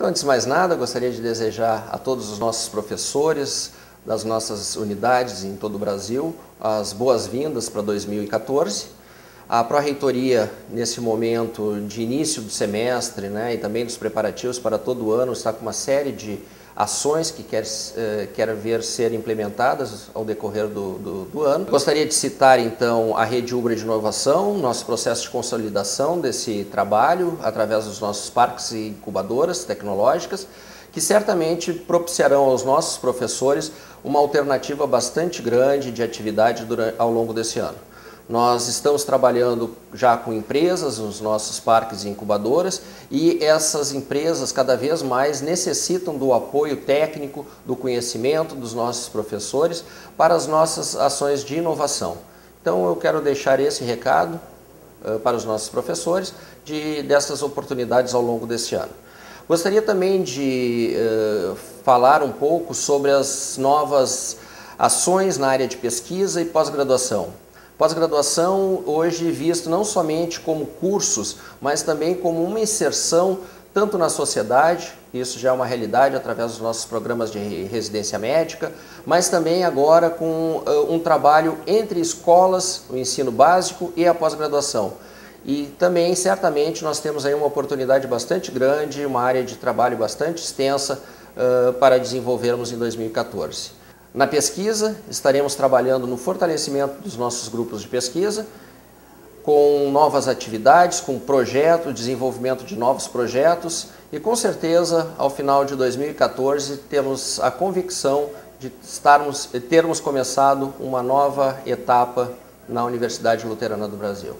Então, antes de mais nada, gostaria de desejar a todos os nossos professores das nossas unidades em todo o Brasil as boas-vindas para 2014. A Pró-Reitoria, nesse momento de início do semestre né, e também dos preparativos para todo o ano, está com uma série de ações que quer, eh, quer ver ser implementadas ao decorrer do, do, do, ano. Gostaria de citar então a Rede Ubra de Inovação, nosso processo de consolidação desse trabalho através dos nossos parques e incubadoras tecnológicas, que certamente propiciarão aos nossos professores uma alternativa bastante grande de atividade durante, ao longo desse ano. Nós estamos trabalhando já com empresas nos nossos parques e incubadoras e essas empresas cada vez mais necessitam do apoio técnico, do conhecimento dos nossos professores para as nossas ações de inovação. Então eu quero deixar esse recado uh, para os nossos professores de dessas oportunidades ao longo deste ano. Gostaria também de uh, falar um pouco sobre as novas ações na área de pesquisa e pós-graduação. Pós-graduação hoje visto não somente como cursos, mas também como uma inserção tanto na sociedade, isso já é uma realidade através dos nossos programas de residência médica, mas também agora com uh, um trabalho entre escolas, o ensino básico e a pós-graduação. E também, certamente, nós temos aí uma oportunidade bastante grande, uma área de trabalho bastante extensa uh, para desenvolvermos em 2014. Na pesquisa, estaremos trabalhando no fortalecimento dos nossos grupos de pesquisa, com novas atividades, com projeto, desenvolvimento de novos projetos e com certeza, ao final de 2014, temos a convicção de estarmos, termos começado uma nova etapa na Universidade Luterana do Brasil.